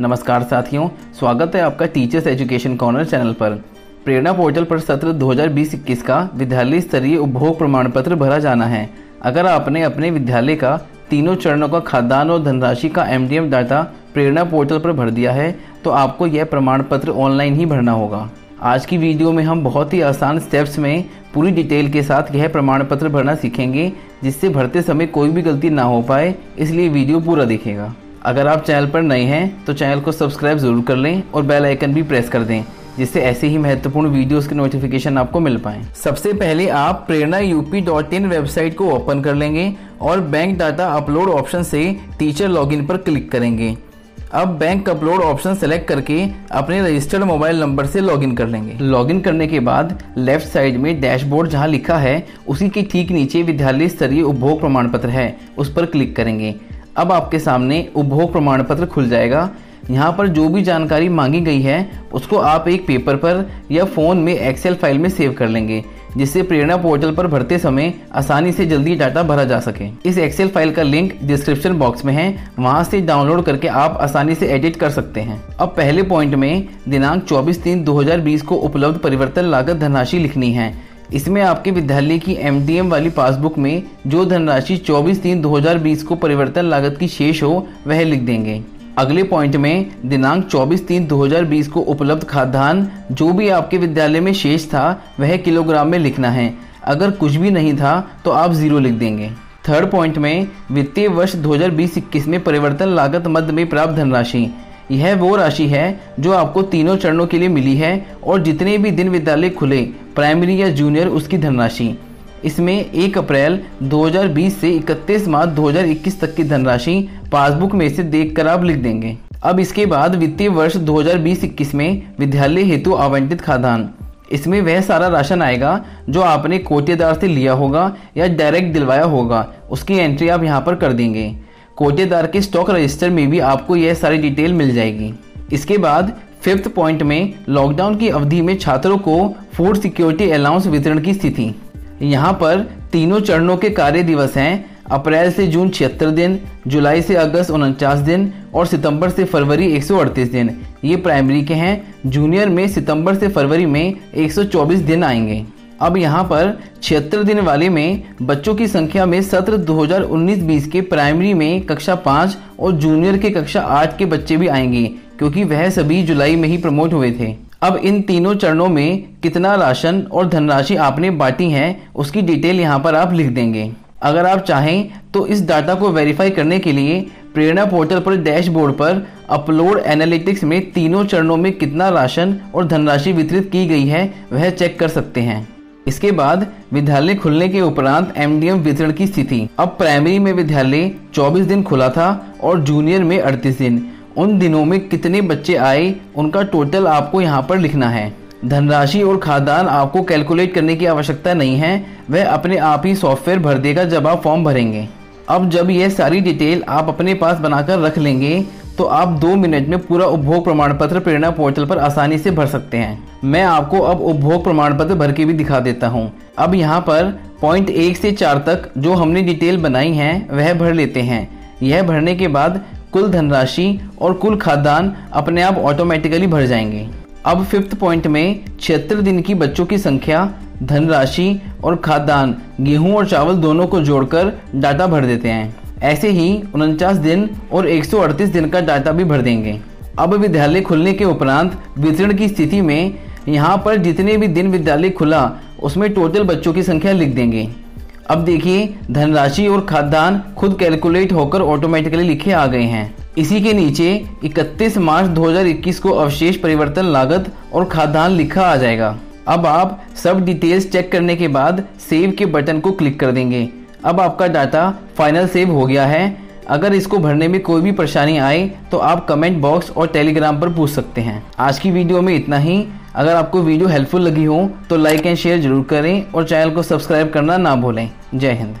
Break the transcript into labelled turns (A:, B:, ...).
A: नमस्कार साथियों, स्वागत है आपका टीचर्स एजुकेशन कॉर्नर चैनल पर। प्रेरणा पोर्टल पर सत्र 2020-21 का विद्यालय स्तरीय उपभोग प्रमाण पत्र भरा जाना है। अगर आपने अपने विद्यालय का तीनों चरणों का खाद्यान्न और धनराशि का एमडीएम डाटा प्रेरणा पोर्टल पर भर दिया है तो आपको यह प्रमाण पत्र ऑनलाइन ही भरना होगा। आज की वीडियो में हम बहुत ही आसान स्टेप्स में पूरी डिटेल के साथ यह प्रमाण पत्र भरना सीखेंगे, जिससे भरते समय कोई भी गलती ना हो पाए, इसलिए वीडियो पूरा देखेगा। अगर आप चैनल पर नए हैं तो चैनल को सब्सक्राइब ज़रूर कर लें और बेल आइकन भी प्रेस कर दें, जिससे ऐसे ही महत्वपूर्ण वीडियोस के नोटिफिकेशन आपको मिल पाए। सबसे पहले आप Prerna UP dot in website को ओपन कर लेंगे और बैंक डाटा अपलोड ऑप्शन से टीचर लॉगिन पर क्लिक करेंगे। अब बैंक अपलोड ऑप्शन सेलेक्ट करके अपने रजिस्टर्ड मोबाइल नंबर से लॉगिन कर लेंगे। लॉगिन करने के बाद लेफ़्ट साइड में डैशबोर्ड जहाँ लिखा है, उसी के ठीक नीचे विद्यालय स्तरीय उपभोग प्रमाण पत्र है, उस पर क्लिक करेंगे। अब आपके सामने उपभोग प्रमाण पत्र खुल जाएगा। यहाँ पर जो भी जानकारी मांगी गई है, उसको आप एक पेपर पर या फ़ोन में एक्सेल फ़ाइल में सेव कर लेंगे, जिससे प्रेरणा पोर्टल पर भरते समय आसानी से जल्दी डाटा भरा जा सके। इस एक्सेल फ़ाइल का लिंक डिस्क्रिप्शन बॉक्स में है। वहाँ से डाउनलोड करके आप आसानी से एडिट कर सकते हैं। अब पहले पॉइंट में दिनांक 24 तीन 2020 को उपलब्ध परिवर्तन लागत धनराशि लिखनी है। इसमें आपके विद्यालय की एमडीएम वाली पासबुक में जो धनराशि 24 तीन 2020 को परिवर्तन लागत की शेष हो, वह लिख देंगे। अगले पॉइंट में दिनांक 24 तीन 2020 को उपलब्ध खाद्यान्न, जो भी आपके विद्यालय में शेष था, वह किलोग्राम में लिखना है। अगर कुछ भी नहीं था तो आप ज़ीरो लिख देंगे। थर्ड पॉइंट में वित्तीय वर्ष 2020-21 में परिवर्तन लागत मध्य में प्राप्त धनराशि। यह वो राशि है जो आपको तीनों चरणों के लिए मिली है और जितने भी दिन विद्यालय खुले प्राइमरी या जूनियर उसकी धनराशि। इसमें 1 अप्रैल 2020 से 31 मार्च 2021 तक की धनराशि पासबुक में से देखकर आप लिख देंगे। अब इसके बाद वित्तीय वर्ष 2020-21 में विद्यालय हेतु आवंटित खाद्यान्न इसमें वह सारा राशन आएगा जो आपने कोटेदार से लिया होगा या डायरेक्ट दिलवाया होगा। उसकी एंट्री आप यहाँ पर कर देंगे। कोटेदार के स्टॉक रजिस्टर में भी आपको यह सारी डिटेल मिल जाएगी। इसके बाद फिफ्थ पॉइंट में लॉकडाउन की अवधि में छात्रों को फ़ूड सिक्योरिटी अलाउंस वितरण की स्थिति। यहाँ पर तीनों चरणों के कार्य दिवस हैं, अप्रैल से जून छिहत्तर दिन, जुलाई से अगस्त उनचास दिन और सितंबर से फरवरी 138 दिन। ये प्राइमरी के हैं, जूनियर में सितंबर से फरवरी में 124 दिन आएँगे। अब यहाँ पर छिहत्तर दिन वाले में बच्चों की संख्या में सत्र 2019-20 के प्राइमरी में कक्षा पाँच और जूनियर के कक्षा आठ के बच्चे भी आएँगे, क्योंकि वह सभी जुलाई में ही प्रमोट हुए थे। अब इन तीनों चरणों में कितना राशन और धनराशि आपने बांटी है, उसकी डिटेल यहाँ पर आप लिख देंगे। अगर आप चाहें तो इस डाटा को वेरीफाई करने के लिए प्रेरणा पोर्टल पर डैशबोर्ड पर अपलोड एनालिटिक्स में तीनों चरणों में कितना राशन और धनराशि वितरित की गई है, वह चेक कर सकते हैं। इसके बाद विद्यालय खुलने के उपरांत एमडीएम वितरण की स्थिति। अब प्राइमरी में विद्यालय 24 दिन खुला था और जूनियर में 38 दिन। उन दिनों में कितने बच्चे आए, उनका टोटल आपको यहाँ पर लिखना है। धनराशि और खाद्यान्न आपको कैलकुलेट करने की आवश्यकता नहीं है। वह अपने आप ही सॉफ्टवेयर भर देगा जब आप फॉर्म भरेंगे। अब जब यह सारी डिटेल आप अपने पास बनाकर रख लेंगे तो आप दो मिनट में पूरा उपभोग प्रमाण पत्र प्रेरणा पोर्टल पर आसानी से भर सकते हैं। मैं आपको अब उपभोग प्रमाण पत्र भर के भी दिखा देता हूँ। अब यहाँ पर पॉइंट एक से चार तक जो हमने डिटेल बनाई है, वह भर लेते हैं। यह भरने के बाद कुल धनराशि और कुल खाद्यान्न अपने आप ऑटोमेटिकली भर जाएँगे। अब फिफ्थ पॉइंट में छिहत्तर दिन की बच्चों की संख्या, धनराशि और खाद्यान्न, गेहूँ और चावल दोनों को जोड़कर डाटा भर देते हैं। ऐसे ही उनचास दिन और 138 दिन का डाटा भी भर देंगे। अब विद्यालय खुलने के उपरांत वितरण की स्थिति में यहाँ पर जितने भी दिन विद्यालय खुला, उसमें टोटल बच्चों की संख्या लिख देंगे। अब देखिए, धनराशि और खाद्यान्न खुद कैलकुलेट होकर ऑटोमेटिकली लिखे आ गए हैं। इसी के नीचे 31 मार्च 2021 को अवशेष परिवर्तन लागत और खाद्यान्न लिखा आ जाएगा। अब आप सब डिटेल्स चेक करने के बाद सेव के बटन को क्लिक कर देंगे। अब आपका डाटा फाइनल सेव हो गया है। अगर इसको भरने में कोई भी परेशानी आए तो आप कमेंट बॉक्स और टेलीग्राम पर पूछ सकते हैं। आज की वीडियो में इतना ही। अगर आपको वीडियो हेल्पफुल लगी हो तो लाइक एंड शेयर ज़रूर करें और चैनल को सब्सक्राइब करना ना भूलें। जय हिंद।